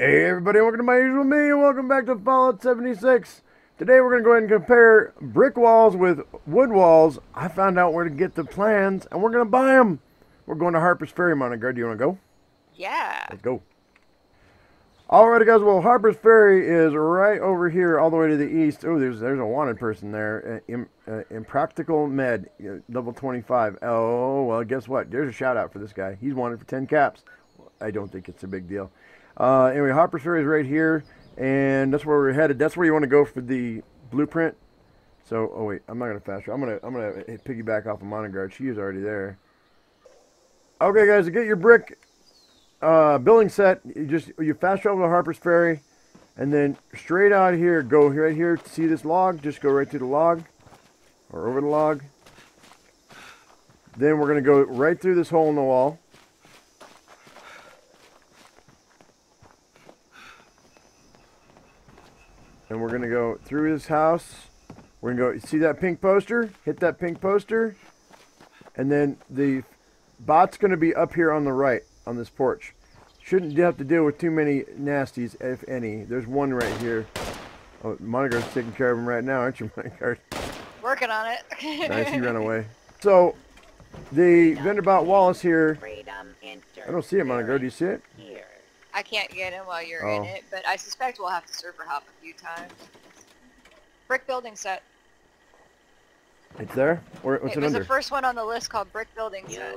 Hey everybody, welcome to my usual me, and welcome back to Fallout 76. Today we're going to go ahead and compare brick walls with wood walls. I found out where to get the plans, and we're going to buy them. We're going to Harper's Ferry, Monaco. Do you want to go? Yeah. Let's go. Alrighty guys, well Harper's Ferry is right over here all the way to the east. Oh, there's there's a wanted person there. Uh, Im, uh, Impractical Med, uh, level 25. Oh, well guess what? There's a shout out for this guy. He's wanted for 10 caps. I don't think it's a big deal. Uh, anyway, Harper's Ferry is right here, and that's where we're headed. That's where you want to go for the blueprint. So, oh wait, I'm not gonna fast. travel. I'm gonna I'm gonna piggyback off of Monogard. She is already there. Okay, guys, to get your brick uh, building set, you just you fast travel to Harper's Ferry, and then straight out here, go right here. See this log? Just go right through the log, or over the log. Then we're gonna go right through this hole in the wall. And we're gonna go through this house. We're gonna go see that pink poster. Hit that pink poster, and then the bot's gonna be up here on the right on this porch. Shouldn't have to deal with too many nasties, if any. There's one right here. Oh, Monogard's taking care of him right now, aren't you, Monogard? Working on it. nice, he ran away. So, the Vanderbilt Wallace here. I don't see it, Monogard. Do you see it? I can't get in while you're Oh. in it, but I suspect we'll have to server hop a few times. Brick building set. It's there? Or what's it it was under? the first one on the list called brick building set.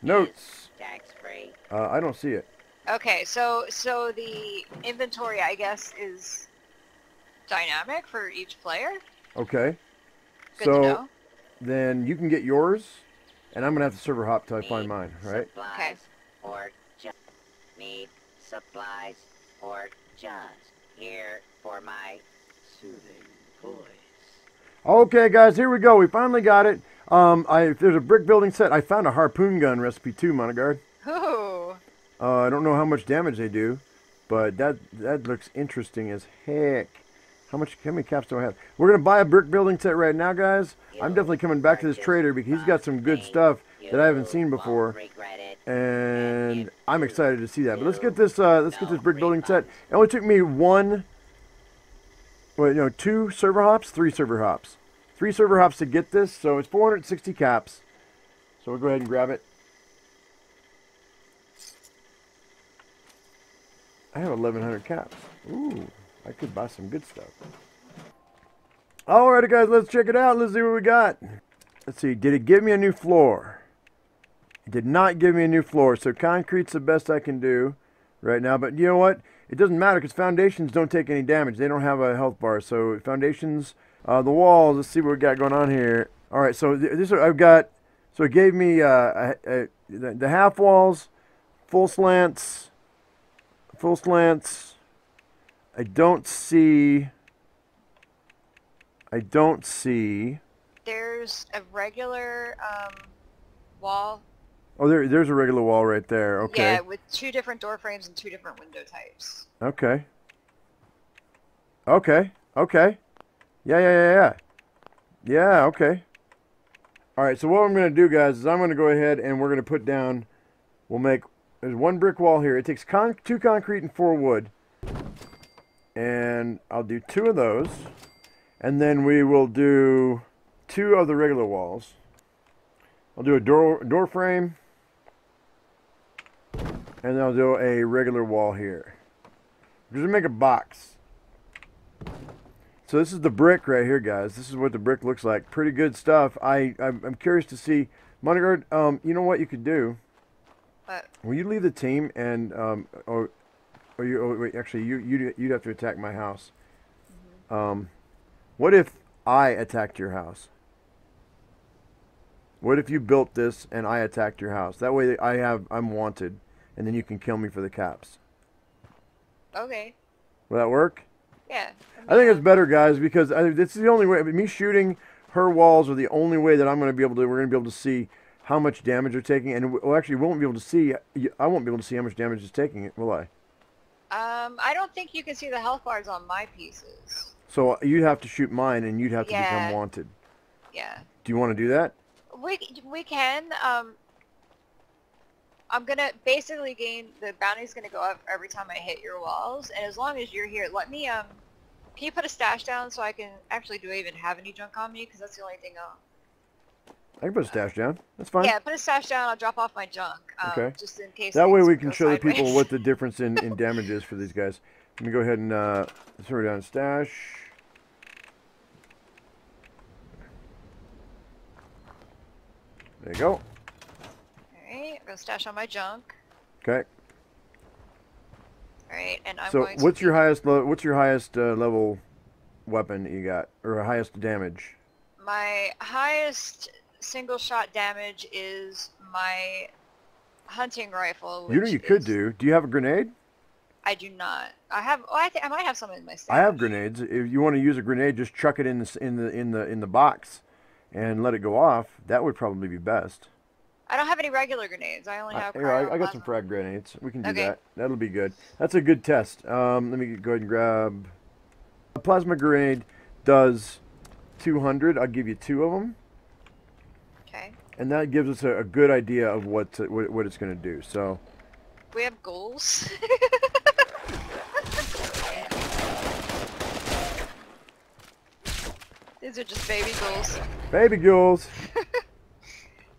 Notes. Tax free. Uh, I don't see it. Okay, so so the inventory, I guess, is dynamic for each player. Okay. Good so, to know. then you can get yours, and I'm going to have to server hop till I find mine, right? Supplies Okay. or just need supplies or just here for my soothing voice. Okay, guys, here we go. We finally got it. Um, I there's a brick building set. I found a harpoon gun recipe too, Monogard. Ooh. Uh, I don't know how much damage they do, but that that looks interesting as heck. How much? How many caps do I have? We're gonna buy a brick building set right now, guys. I'm definitely coming back to this trader because he's got some good stuff that I haven't seen before, Won't regret it. And I'm excited to see that. But let's get this. Uh, let's get this brick building set. It only took me one. Wait, no, two server hops, three server hops, three server hops to get this. So it's 460 caps. So we'll go ahead and grab it. I have 1,100 caps. Ooh, I could buy some good stuff. Alrighty, guys, let's check it out. Let's see what we got. Let's see. Did it give me a new floor? It did not give me a new floor, so concrete's the best I can do right now. But you know what? It doesn't matter because foundations don't take any damage. They don't have a health bar. So foundations, uh, the walls. Let's see what we got going on here. All right, so th- this I've got. So it gave me uh, a, a, the, the half walls, full slants, full slants. I don't see. I don't see. There's a regular um, wall. Oh, there, there's a regular wall right there. Okay. Yeah, with two different door frames and two different window types. Okay. Okay. Okay. Yeah, yeah, yeah, yeah. Yeah, okay. All right, so what I'm going to do, guys, is I'm going to go ahead and we're going to put down, we'll make, there's one brick wall here. It takes con two concrete and four wood. And I'll do two of those. And then we will do two of the regular walls. I'll do a door, door frame. And I'll do a regular wall here. We're just make a box. So this is the brick right here, guys. This is what the brick looks like. Pretty good stuff. I I'm, I'm curious to see, Monogard. Um, you know what you could do? But Will you leave the team and um, or, or you? Oh, wait, actually, you you you'd have to attack my house. Um, what if I attacked your house? What if you built this and I attacked your house? That way, I have I'm wanted, and then you can kill me for the caps. okay. Will that work? Yeah. I think it's better, guys, because I, this is the only way. Me shooting her walls are the only way that I'm going to be able to. We're going to be able to see how much damage they're taking, and well, actually, we won't be able to see. I won't be able to see how much damage is taking. It, will I? Um, I don't think you can see the health bars on my pieces. So you'd have to shoot mine, and you'd have to Yeah. become wanted. Yeah. Do you want to do that? We we can. Um, I'm gonna basically gain the bounty's gonna go up every time I hit your walls, and as long as you're here, let me um, can you put a stash down so I can actually do I even have any junk on me? Because that's the only thing I'll. I can put a stash down. That's fine. Yeah, put a stash down. I'll drop off my junk. Um, Okay. Just in case. That way we can show the people what the difference in, in damage is for these guys. Let me go ahead and uh, throw down stash. There you go. All right, I'm gonna stash on my junk. Okay. All right, and I'm so going. what's your highest what's your highest uh, level weapon you got or highest damage? My highest single shot damage is my hunting rifle. you know you could do. Do you have a grenade? I do not. I have. Oh, I think I might have some in my stash. I have grenades. If you want to use a grenade, just chuck it in the in the in the in the box and let it go off. That would probably be best. I don't have any regular grenades. I only I, have. here, I, I got some frag grenades. We can do Okay. that. That'll be good. That's a good test. Um, let me go ahead and grab. A plasma grenade does 200. I'll give you two of them, Okay. and that gives us a, a good idea of what to, what, what it's going to do. So, We have goals. These are just baby goals. baby ghouls.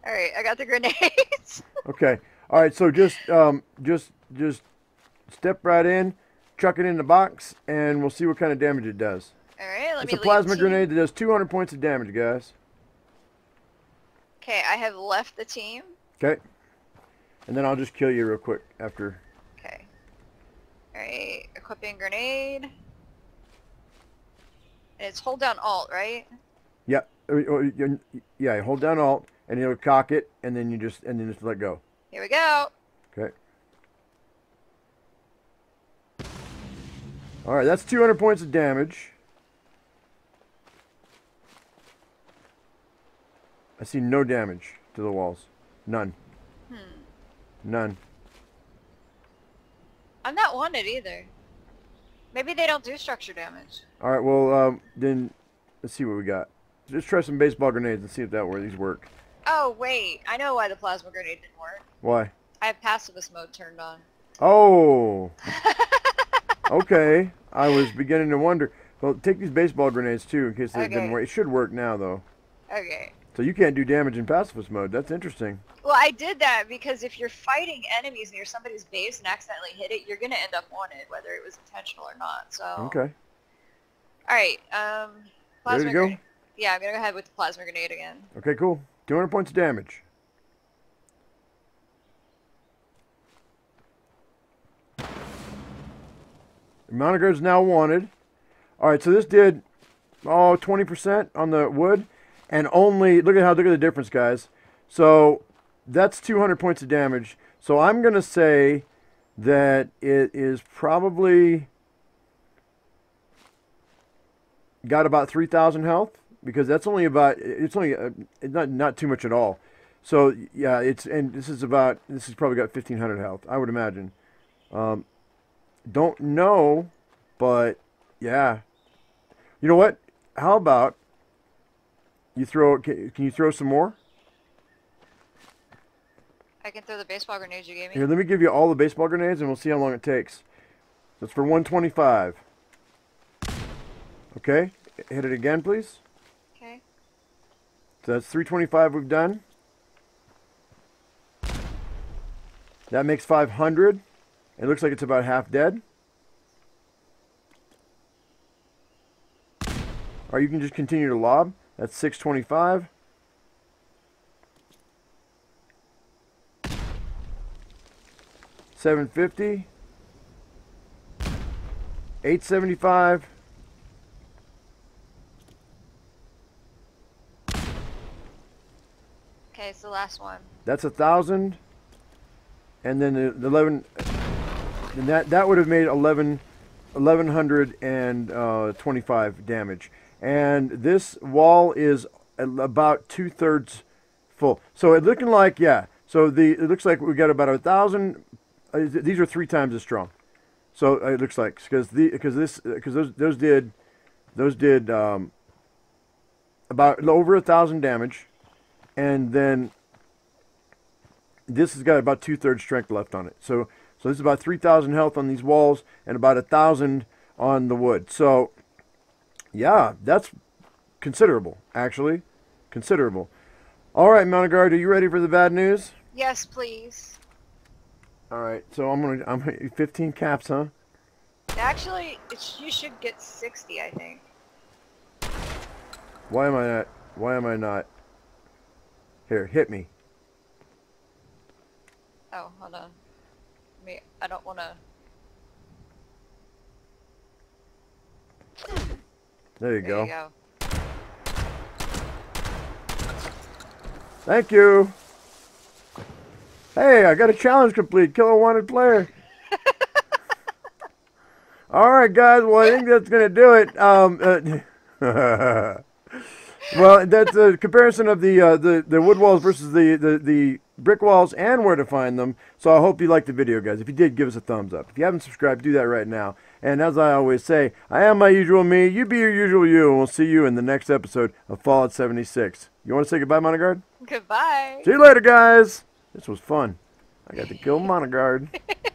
All right, I got the grenades. Okay. All right. So just um, just just step right in, chuck it in the box, and we'll see what kind of damage it does. All right, let It's me a leave plasma grenade that does 200 points of damage, guys. Okay, I have left the team. Okay. And then I'll just kill you real quick after. Okay. All right, equipping grenade. And it's hold down Alt, right? Yeah. or- or you- Yeah. Hold down Alt, and it'll cock it, and then you just and then just let go. Here we go. Okay. All right. That's 200 points of damage. I see no damage to the walls. None. Hmm. None. I'm not wanted either. Maybe they don't do structure damage. All right. Well, um, then let's see what we got. Let's try some baseball grenades and see if that where these work. Oh wait, I know why the plasma grenade didn't work. Why? I have pacifist mode turned on. Oh. okay. I was beginning to wonder. Well, take these baseball grenades too, in case they didn't work. It should work now, though. Okay. So you can't do damage in pacifist mode. That's interesting. Well, I did that because if you're fighting enemies near somebody's base and accidentally hit it, you're gonna end up wanted, whether it was intentional or not. So. Okay. All right. Um. Plasma to go? grenade. Yeah, I'm gonna go ahead with the plasma grenade again. Okay, cool. 200 points of damage. Monitor is now wanted. All right, so this did oh 20% on the wood, and only look at how look at the difference, guys. So that's 200 points of damage. So I'm gonna say that it is probably got about 3,000 health because that's only about it's only uh, not not too much at all. So yeah, it's and this is about this has probably got 1,500 health, I would imagine. Um, don't know, but yeah. You know what? How about you throw? Can, can you throw some more? I can throw the baseball grenades you gave me. Here, let me give you all the baseball grenades, and we'll see how long it takes. That's for 125. Okay, hit it again, please. So that's 325 we've done. That makes 500. It looks like it's about half dead. Or you can just continue to lob. That's 625. Seven fifty. Eight seventy five. Okay, it's the last one. That's a thousand. And then the, eleven. And that that would have made 11, 1125 damage. And this wall is about two thirds full. So it looking like yeah. So the it looks like we got about a thousand. Uh, these are three times as strong. So uh, it looks like because the because this because those those did those did um, about over a thousand damage, and then this has got about two thirds strength left on it. So so this is about three thousand health on these walls and about a thousand on the wood. So yeah, that's considerable actually, considerable. All right, Mountain Guard, are you ready for the bad news? Yes, please. All right, so I'm gonna I'm gonna 15 caps, huh? Actually, it's, you should get 60, I think. Why am I not? Why am I not? Here, hit me. Oh, hold on. Me, I don't want to. There you There go. you go. Thank you. Hey, I got a challenge complete. Kill a wanted player. All right, guys. Well, I think that's gonna do it. Um, uh, well, that's a comparison of the uh, the the wood walls versus the, the the brick walls and where to find them. So I hope you liked the video, guys. If you did, give us a thumbs up. If you haven't subscribed, do that right now. And as I always say, I am my usual me. You be your usual you, and we'll see you in the next episode of Fallout 76. You want to say goodbye, Monogard? Goodbye. See you later, guys. This was fun. I got to kill Monogard.